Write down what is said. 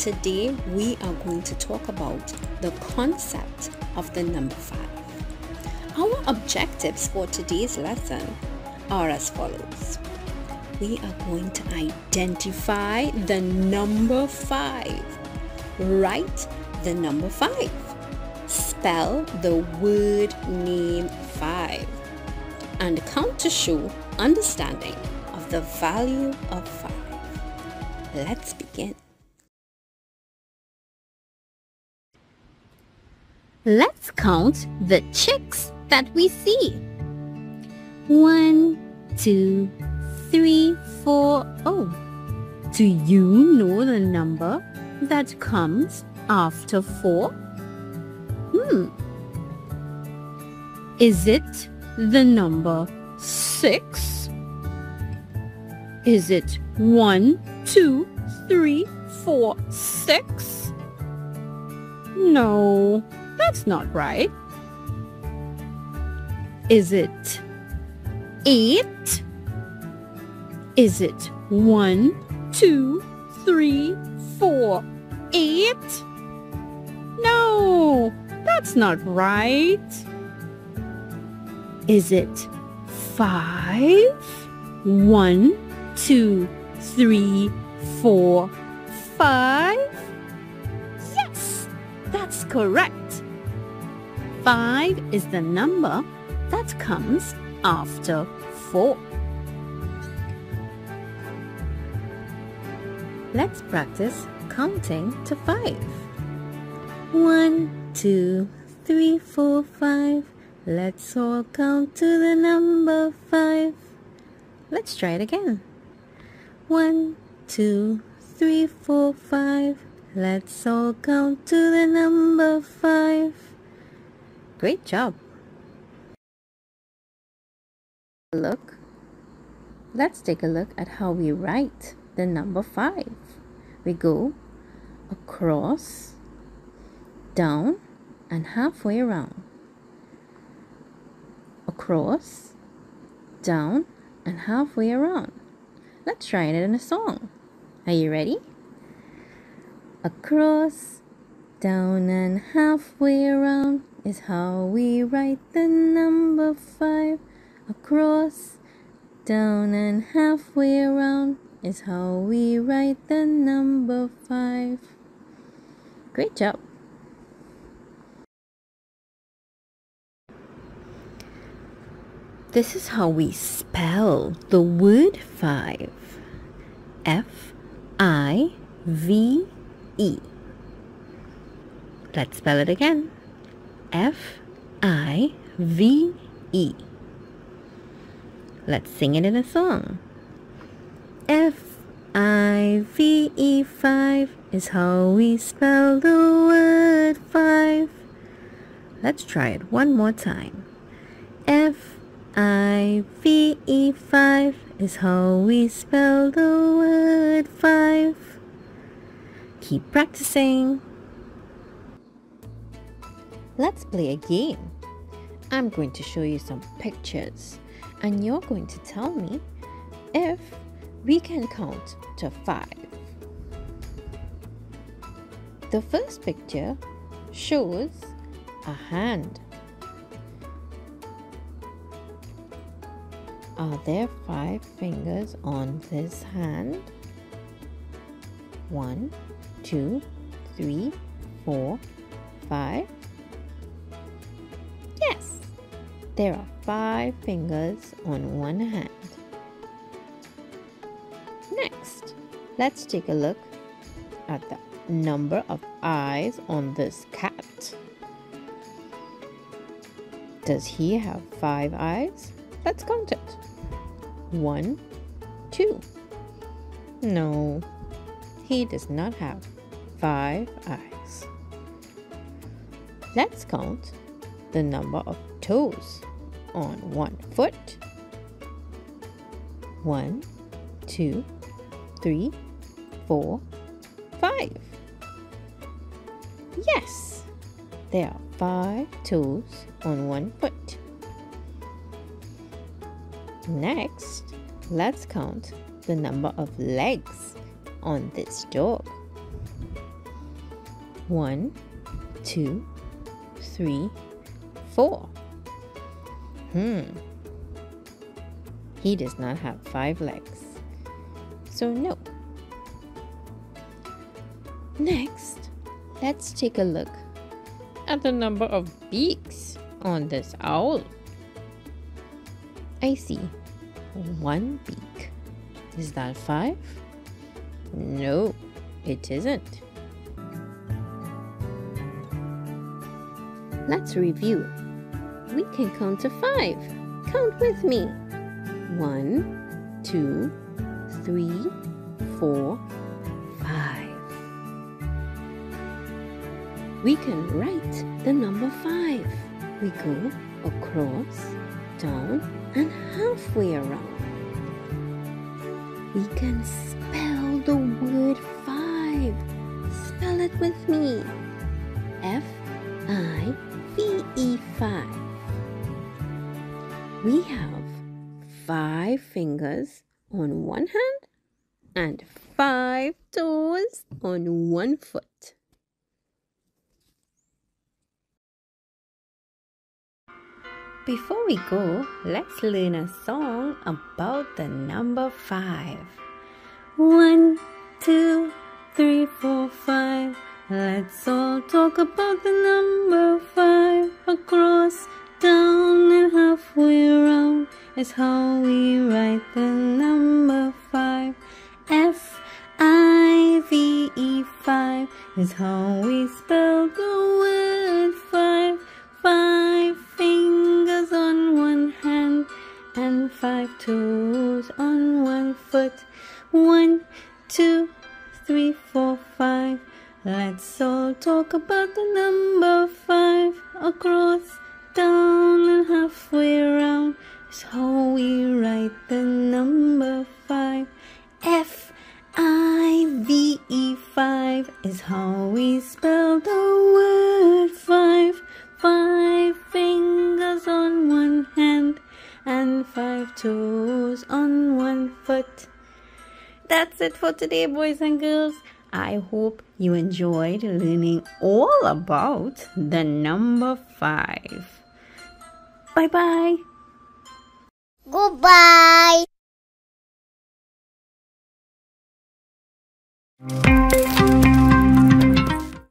Today we are going to talk about the concept of the number 5. Our objectives for today's lesson are as follows. We are going to identify the number 5. Write the number 5. Spell the word name 5. And count to show understanding of the value of 5. Let's begin. Let's count the chicks that we see. One, two, three, four. Oh, do you know the number that comes after four? Hmm. Is it the number six? Is it one, two, three, four, six? No, that's not right. Is it eight? Is it one, two, three, four, eight? No, that's not right. Is it five? One, two, three, four, five? Yes, that's correct. Five is the number that comes after four. Let's practice counting to five. One, two, three, four, five. Let's all count to the number five. Let's try it again. One, two, three, four, five. Let's all count to the number five. Great job. Look. Let's take a look at how we write the number five. We go across, down, and halfway around. Across, down, and halfway around. Let's try it in a song. Are you ready? Across, down, and halfway around is how we write the number five. Across, down, and halfway around is how we write the number five. Great job. This is how we spell the word five. F I V E. Let's spell it again. F I V E. Let's sing it in a song. F I V E 5 is how we spell the word five. Let's try it one more time. F I V E 5 is how we spell the word five. Keep practicing. Let's play a game. I'm going to show you some pictures and you're going to tell me if we can count to five. The first picture shows a hand. Are there five fingers on this hand? One, two, three, four, five. There are five fingers on one hand. Next, let's take a look at the number of eyes on this cat. Does he have five eyes? Let's count it. One, two. No, he does not have five eyes. Let's count the number of toes on one foot. One, two, three, four, five. Yes, there are five toes on one foot. Next, let's count the number of legs on this dog. One, two, three, four. Hmm. He does not have five legs. So, no. Next, let's take a look at the number of beaks on this owl. I see one beak. Is that five? No, it isn't. Let's review. We can count to five. Count with me. One, two, three, four, five. We can write the number five. We go across, down, and halfway around. We can and five toes on one foot. Before we go, let's learn a song about the number five. One, two, three, four, five. Let's all talk about the number five. Across, down, and halfway around is how we write the number five. F I V E five is how we spell the word five. Five fingers on one hand and five toes on one foot. One, two, three, four, five. Let's all talk about the number five. Across, down, and halfway around how we write the number five. F I V E five is how we spell the word five. Five fingers on one hand and five toes on one foot. That's it for today, boys and girls. I hope you enjoyed learning all about the number five. Bye bye. Goodbye. Música